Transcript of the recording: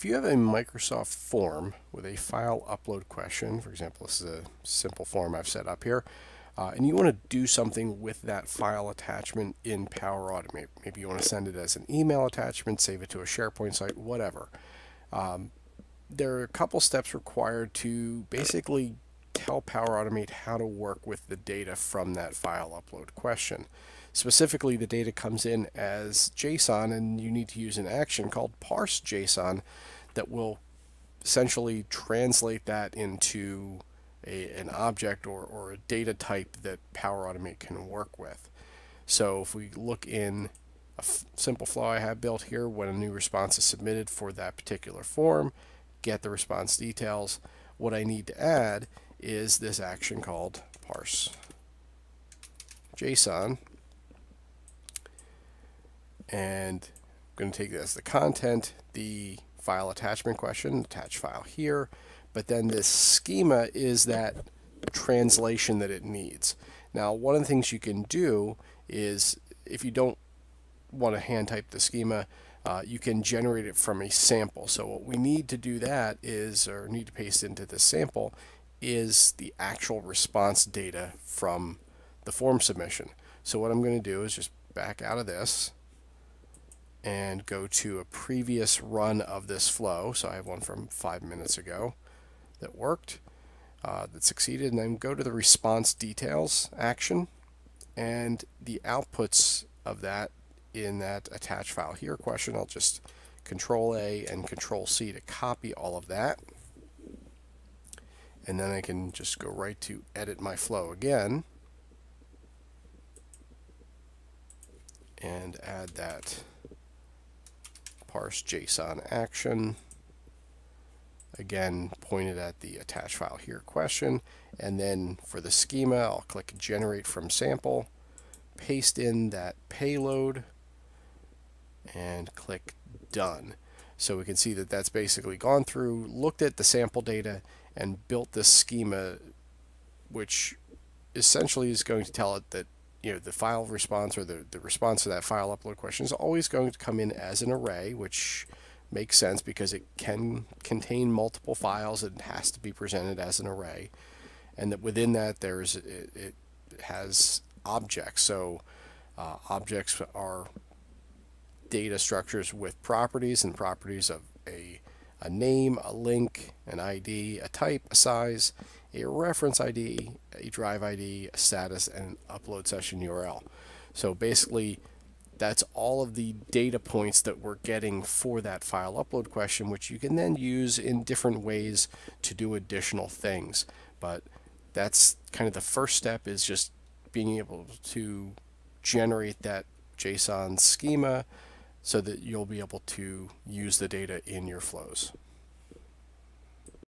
If you have a Microsoft form with a file upload question, for example, this is a simple form I've set up here, uh, and you want to do something with that file attachment in Power Automate. Maybe you want to send it as an email attachment, save it to a SharePoint site, whatever. Um, there are a couple steps required to basically tell Power Automate how to work with the data from that file upload question. Specifically, the data comes in as JSON, and you need to use an action called parse JSON that will essentially translate that into a, an object or, or a data type that Power Automate can work with. So if we look in a simple flow I have built here, when a new response is submitted for that particular form, get the response details. What I need to add is this action called parse JSON and I'm going to take this as the content, the file attachment question, attach file here, but then this schema is that translation that it needs. Now, one of the things you can do is if you don't want to hand type the schema, uh, you can generate it from a sample. So what we need to do that is, or need to paste into the sample, is the actual response data from the form submission. So what I'm going to do is just back out of this, and go to a previous run of this flow. So I have one from five minutes ago that worked, uh, that succeeded, and then go to the response details action and the outputs of that in that attach file here question. I'll just control A and control C to copy all of that. And then I can just go right to edit my flow again and add that parse JSON action. Again, pointed at the attach file here question. And then for the schema, I'll click generate from sample, paste in that payload, and click done. So we can see that that's basically gone through, looked at the sample data, and built this schema, which essentially is going to tell it that you know the file response or the, the response to that file upload question is always going to come in as an array which makes sense because it can contain multiple files it has to be presented as an array. And that within that there's it, it has objects. So uh, objects are data structures with properties and properties of a name a link an ID a type a size a reference ID, a drive ID, a status, and an upload session URL. So basically, that's all of the data points that we're getting for that file upload question, which you can then use in different ways to do additional things. But that's kind of the first step is just being able to generate that JSON schema so that you'll be able to use the data in your flows.